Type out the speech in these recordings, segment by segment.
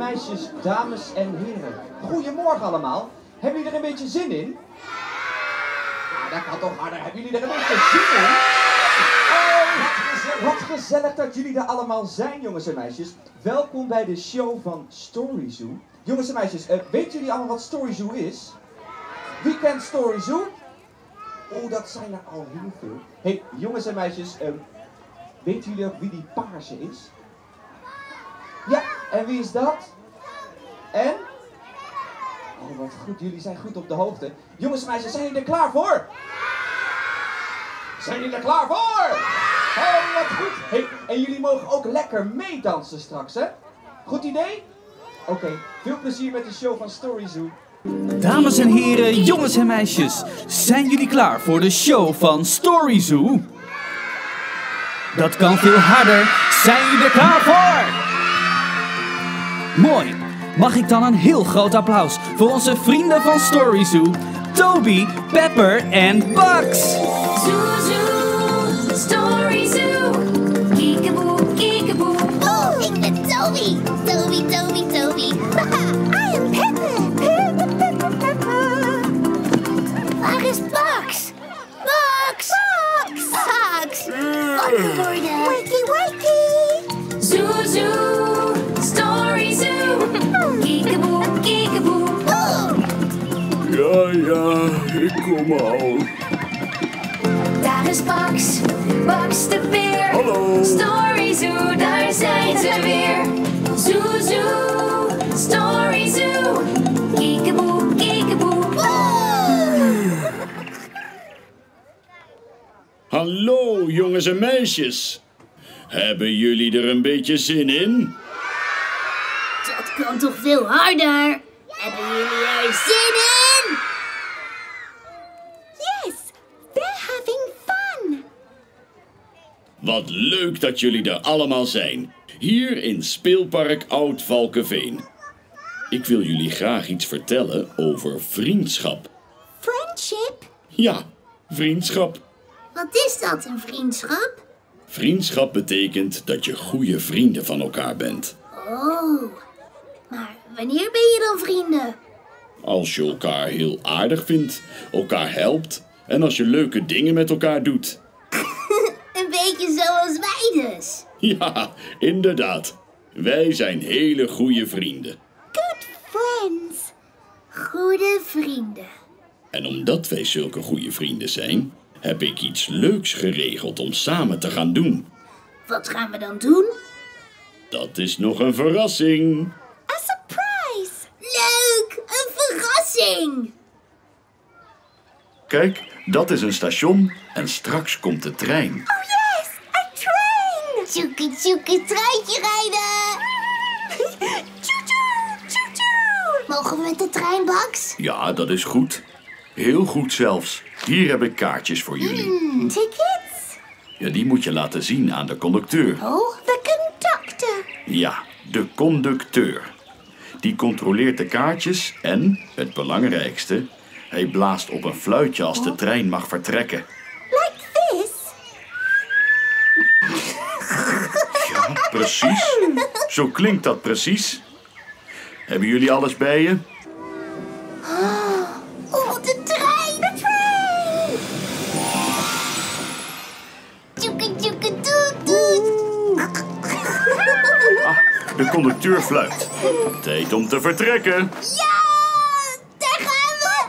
meisjes, dames en heren. Goedemorgen allemaal. Hebben jullie er een beetje zin in? Ja, dat kan toch harder. Hebben jullie er een beetje zin in? Oh, wat gezellig dat jullie er allemaal zijn, jongens en meisjes. Welkom bij de show van Story Zoo. Jongens en meisjes, uh, weten jullie allemaal wat Story Zoo is? Wie kent Story Zoo? Oh, dat zijn er al heel veel. hey, jongens en meisjes, uh, weten jullie ook wie die paarse is? En wie is dat? En? Oh, wat goed, jullie zijn goed op de hoogte. Jongens en meisjes, zijn jullie er klaar voor? Zijn jullie er klaar voor? Oh, wat goed. En jullie mogen ook lekker meedansen straks, hè? Goed idee? Oké, veel plezier met de show van Story Zoo. Dames en heren, jongens en meisjes, zijn jullie klaar voor de show van Story Zoo? Dat kan veel harder. Zijn jullie er klaar voor? Mooi. Mag ik dan een heel groot applaus voor onze vrienden van Story Zoo, Toby, Pepper en Bugs. Beer. Hallo. Story Zoo, daar zijn ze weer. Zoo, zoo, Story Zoo. Kiekeboe, kiekeboe. Hallo, jongens en meisjes. Hebben jullie er een beetje zin in? dat kan toch veel harder? Hebben jullie er zin in? Wat leuk dat jullie er allemaal zijn. Hier in Speelpark Oud Valkenveen. Ik wil jullie graag iets vertellen over vriendschap. Friendship? Ja, vriendschap. Wat is dat, een vriendschap? Vriendschap betekent dat je goede vrienden van elkaar bent. Oh, maar wanneer ben je dan vrienden? Als je elkaar heel aardig vindt, elkaar helpt en als je leuke dingen met elkaar doet. Een beetje zoals wij dus. Ja, inderdaad. Wij zijn hele goede vrienden. Good friends. Goede vrienden. En omdat wij zulke goede vrienden zijn, heb ik iets leuks geregeld om samen te gaan doen. Wat gaan we dan doen? Dat is nog een verrassing. A surprise. Leuk, een verrassing. Kijk, dat is een station en straks komt de trein. Oh. Tjoeke tjoeke treintje rijden. Tjoe tjoe, tjoe Mogen we met de trein, Bax? Ja, dat is goed. Heel goed zelfs. Hier heb ik kaartjes voor jullie. Tickets? Ja, die moet je laten zien aan de conducteur. Oh, the conductor. Ja, de conducteur. Die controleert de kaartjes en, het belangrijkste, hij blaast op een fluitje als de trein mag vertrekken. Precies. Zo klinkt dat precies. Hebben jullie alles bij je? Oh, de trein. De trein. Tjoeke tjoeke toet. Ah, de conducteur fluit. Tijd om te vertrekken. Ja, daar gaan we.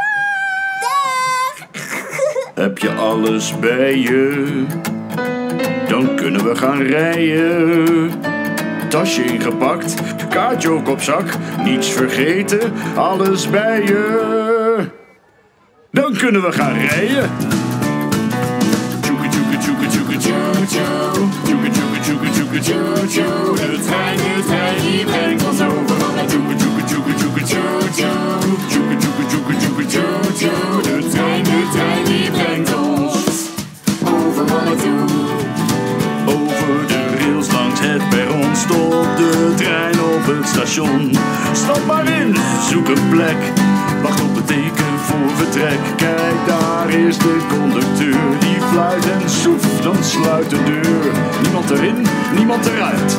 Dag. Heb je alles bij je? Dan kunnen we gaan rijden. Tasje ingepakt, kaartje ook op zak. Niets vergeten, alles bij je. Dan kunnen we gaan rijden. Tjoeke tjoeke tjoeke tjoeke tjoe tjoe. Tjoeke tjoeke tjoeke tjoeke tjoe tjoe. Station. Stap maar in, zoek een plek. Wacht op het teken voor vertrek. Kijk, daar is de conducteur. Die fluit en soef, dan sluit de deur. Niemand erin, niemand eruit.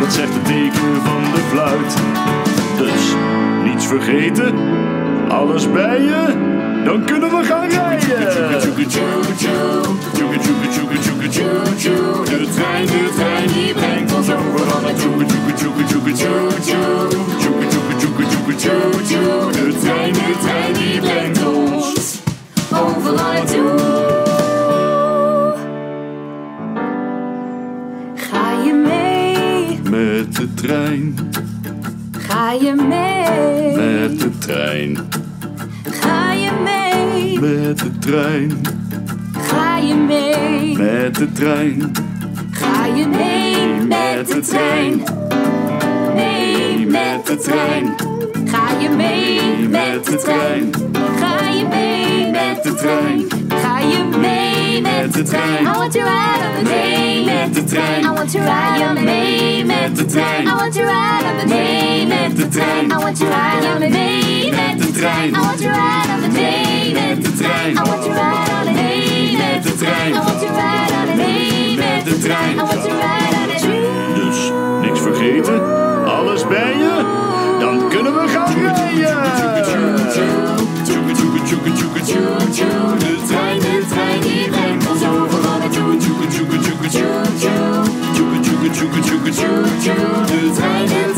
dat zegt het teken van de fluit. Dus, niets vergeten, alles bij je, Ga je mee? met de trein, Ga je mee? met de trein. Ga je mee met de trein? Mee met de trein. Ga je mee met de trein? Ga je mee met de trein? Ga je mee met de trein? I want to ride on the mee met de trein. I want to ride on the mee met de trein. I want to ride on the mee met de trein. I want to ride on the mee trein. I want to ride on the met de trein. I want to ride on the mee met de trein. I want to ride on the met de trein. I want to ride on the Dus niks vergeten, alles bij je, dan kunnen we gaan rijden. De trein, de trein, die brengt ons overal naartoe. De trein, de trein,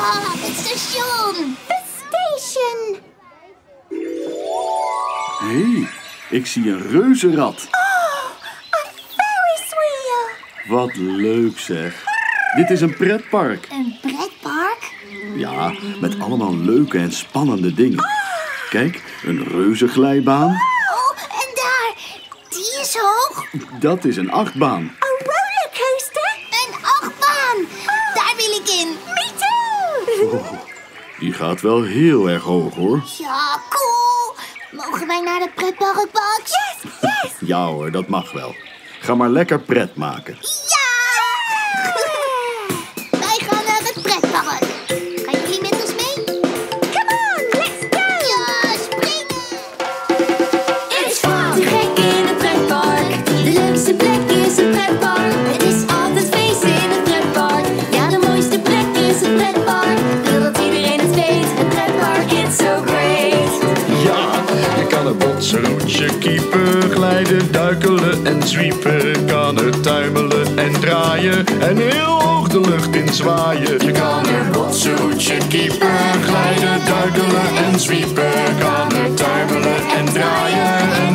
het station. Het station. Hé, hey, ik zie een reuzenrad. Ferris wheel. Wat leuk zeg. Dit is een pretpark. Een pretpark? Ja, met allemaal leuke en spannende dingen. Kijk, een reuzenglijbaan. Oh, en daar. Die is hoog. Dat is een achtbaan. Een rollercoaster. Een achtbaan. Daar wil ik in. Me Die gaat wel heel erg hoog hoor. Ja, cool. Mogen wij naar de pretpark, Max? Yes, yes. Ja hoor, dat mag wel. Ga maar lekker pret maken. En zwiepen. Kan er tuimelen en draaien en heel hoog de lucht in zwaaien. Je kan er botsen, roetje, kiepen, glijden, duikelen en zwiepen. Kan er tuimelen en draaien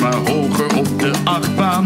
Maar hoger op de achtbaan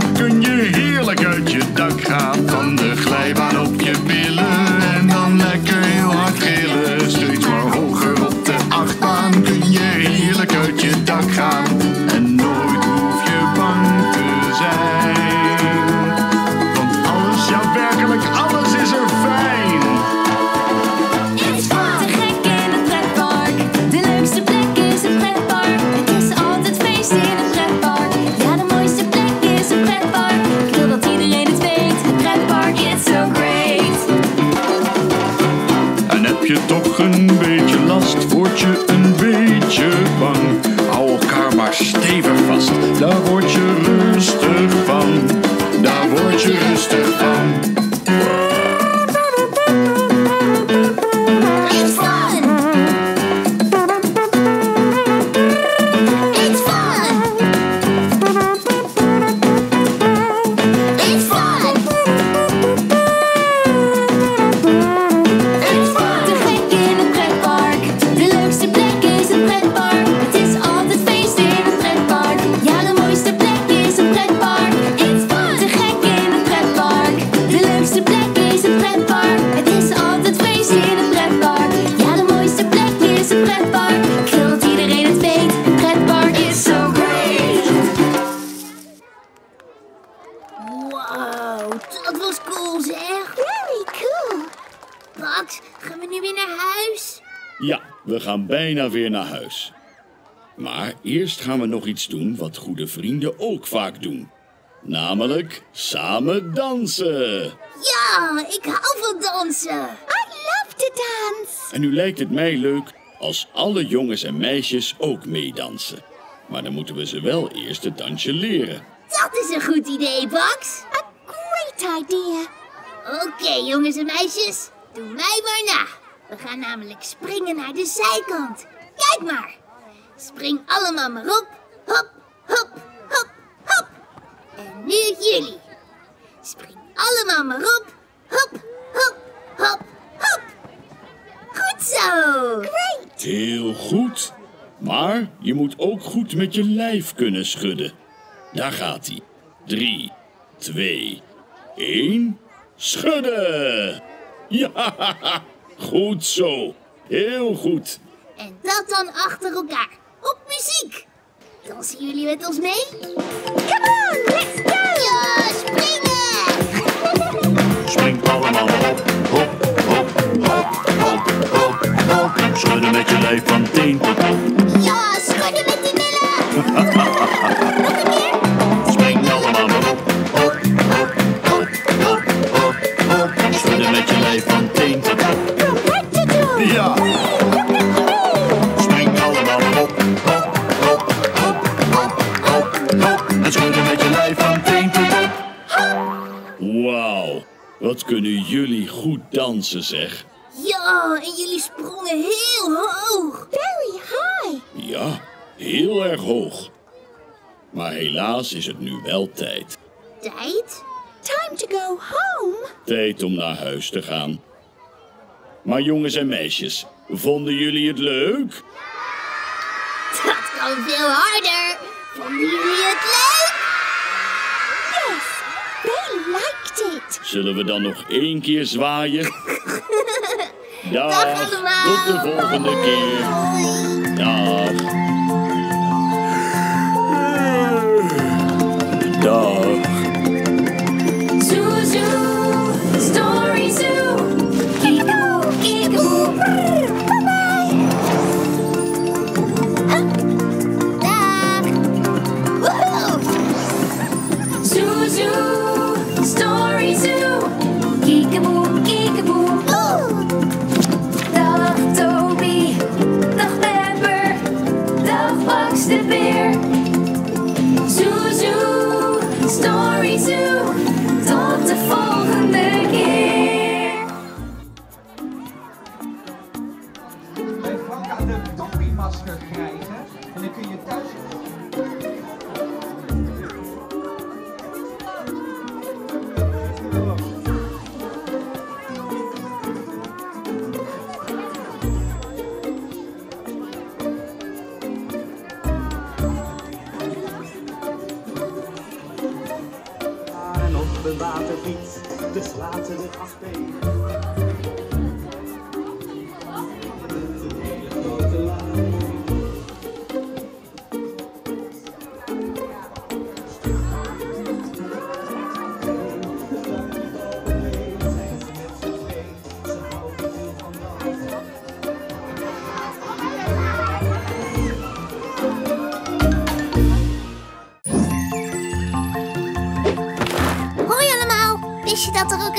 we gaan bijna weer naar huis. Maar eerst gaan we nog iets doen wat goede vrienden ook vaak doen. Namelijk samen dansen. Ja, ik hou van dansen. I love to dance. En nu lijkt het mij leuk als alle jongens en meisjes ook meedansen. Maar dan moeten we ze wel eerst het dansje leren. Dat is een goed idee, Bax. A great idea. Oké, jongens en meisjes. Doe mij maar na. We gaan namelijk springen naar de zijkant. Kijk maar. Spring allemaal maar op. Hop, hop, hop, hop. En nu jullie. Spring allemaal maar op. Hop, hop, hop, hop. Goed zo. Great. Heel goed. Maar je moet ook goed met je lijf kunnen schudden. Daar gaat hij. 3, 2, 1. Schudden! Ja, goed zo. Heel goed. En dat dan achter elkaar. Op muziek. Dansen jullie met ons mee? Come on, let's go! Ja, springen! Spring allemaal op. Hop, kunnen jullie goed dansen zeg. Ja, en jullie sprongen heel hoog. Very high. Ja, heel erg hoog. Maar helaas is het nu wel tijd. Tijd? Time to go home. Tijd om naar huis te gaan. Maar jongens en meisjes, vonden jullie het leuk? Dat kan veel harder. Vonden jullie het leuk? Zullen we dan nog één keer zwaaien? Dag, Dag allemaal. tot de volgende keer. Dag. Dag.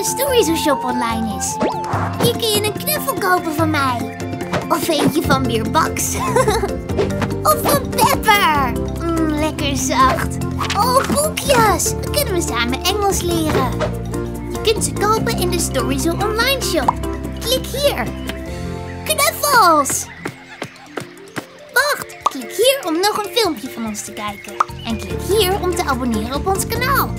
Je dat er ook een Storyzo shop online is? Hier kun je een knuffel kopen van mij. Of eentje van Bierbax. of van Pepper. Mm, lekker zacht. Oh, boekjes! Dan kunnen we samen Engels leren. Je kunt ze kopen in de Storyzo online shop. Klik hier. Knuffels! Wacht, klik hier om nog een filmpje van ons te kijken. En klik hier om te abonneren op ons kanaal.